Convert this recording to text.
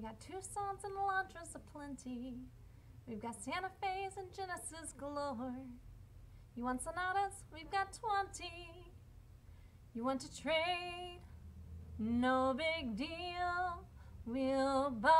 We got Tucson's and Elantras aplenty. We've got Santa Fe's and Genesis galore. You want Sonatas? We've got 20. You want to trade? No big deal. We'll buy